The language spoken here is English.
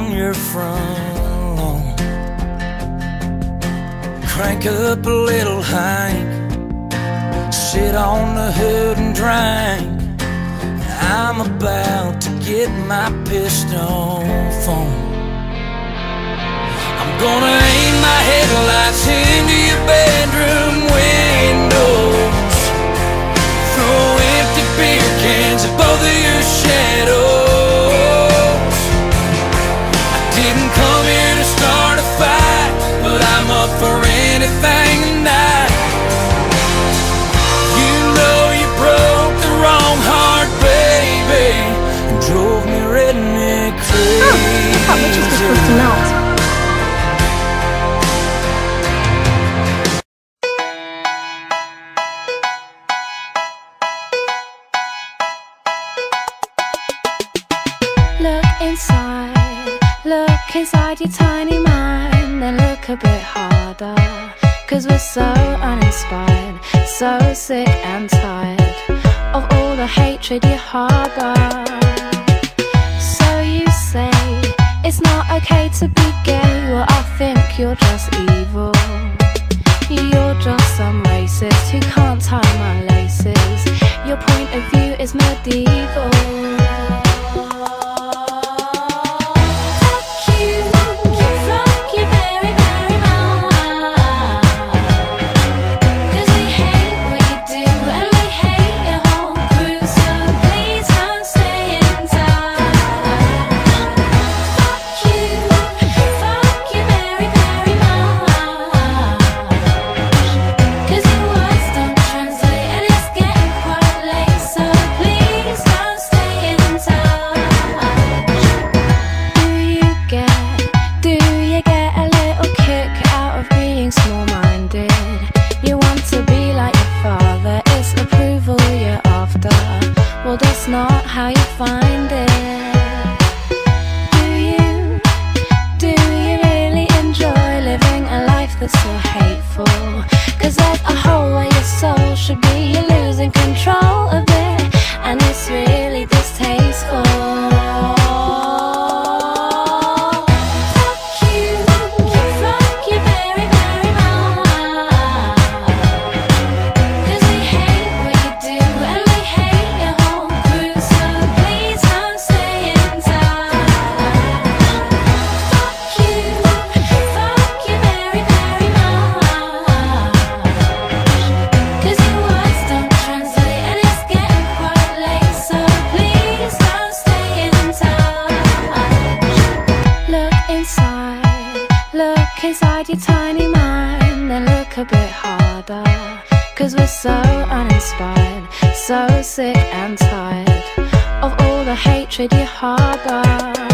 On your front lawn. Crank up a little Hank, sit on the hood and drink. I'm about to get my pistol phone. I'm gonna aim my headlights into your bedroom windows. But I'm up for anything tonight. You know you broke the wrong heart, baby, and drove me redneck crazy. Oh, I thought Richard was supposed to melt. Look inside, look inside your tiny mind and look a bit harder. Cause we're so uninspired, so sick and tired of all the hatred you harbor. So you say it's not okay to be gay, well, I think you're just evil. You're just some racist who can't tie my laces. Your point of view is medieval. That's so hateful? Cause there's a hole where your soul should be, you're losing so uninspired, so sick and tired of all the hatred you harbor.